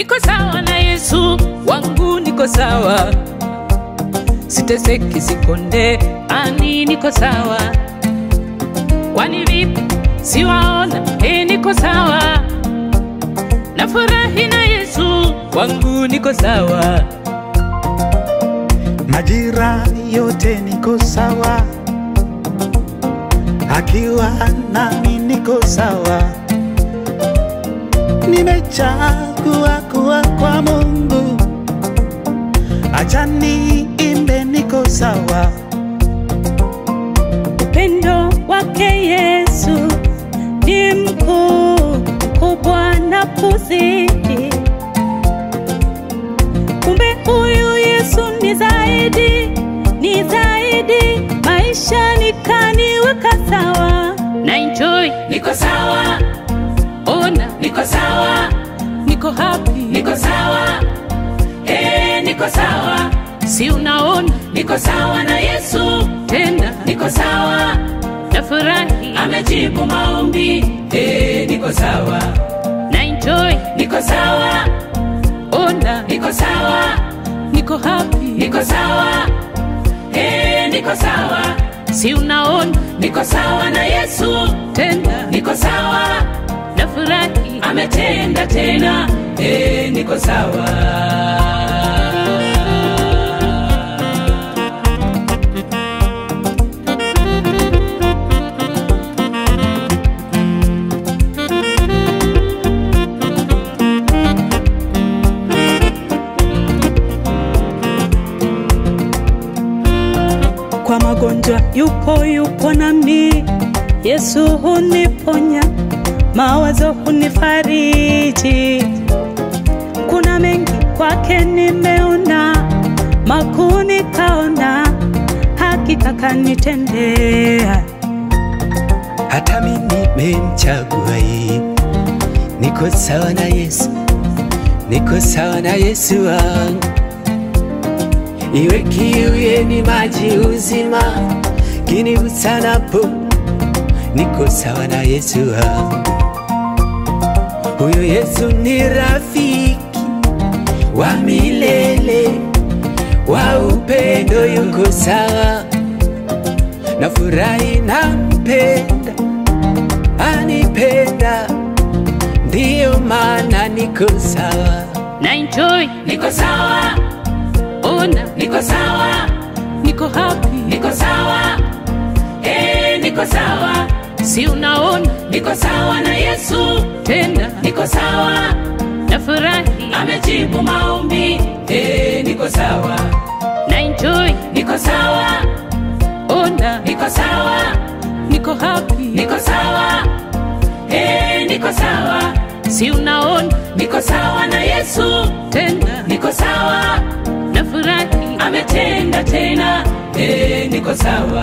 niko sawa na Yesu wangu, niko sawa, siteseki, sikonde, ani niko sawa. Kwani vipi siwaona? E, niko sawa, nafurahi na Yesu wangu, niko sawa. majira yote niko sawa, akiwa nami niko sawa. Nimechagua kuwa kwa Mungu, acha niimbe, niko sawa. Upendo wake Yesu ni mkuu, kubwa na kuzidi. Kumbe huyu Yesu ni zaidi, ni zaidi, maisha nikaniweka sawa. na enjoy, niko sawa, niko sawa, niko happy, niko sawa, eh, niko sawa, si unaona, niko sawa na Yesu. Tena, niko sawa, nafurahi, amejibu maombi, eh, niko sawa, na enjoy, niko sawa, ona, niko sawa, niko happy, niko sawa, eh, niko sawa, si unaona, niko sawa na Yesu. Tena, niko sawa, ametenda tena, eh, niko sawa. Kwa magonjwa yupo, yupo nami, Yesu huniponya, mawazo hunifariji. Kuna mengi kwake nimeona, makuu nikaona, hakika kanitendea. hata mimi nimemchagua. Niko sawa na Yesu, niko sawa na Yesu wangu. Iwe kiu ni maji uzima, kinigusanapo, niko sawa na Yesu wangu. Huyo Yesu ni rafiki wa milele, wa upendo, yuko sawa. Na furahi, nampenda, anipenda, ndiyo maana niko sawa. na enjoy, niko sawa, ona, niko sawa, niko happy, niko sawa, niko sawa, si unaona, niko sawa na Yesu. Tena, niko sawa, nafurahi, amejibu maombi, eh, niko sawa, na enjoy, niko sawa, ona, niko sawa, niko happy, niko sawa, eh, niko sawa, si unaona, niko sawa na Yesu. Tena, niko sawa, nafurahi, ametenda tena, niko sawa.